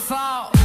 fault.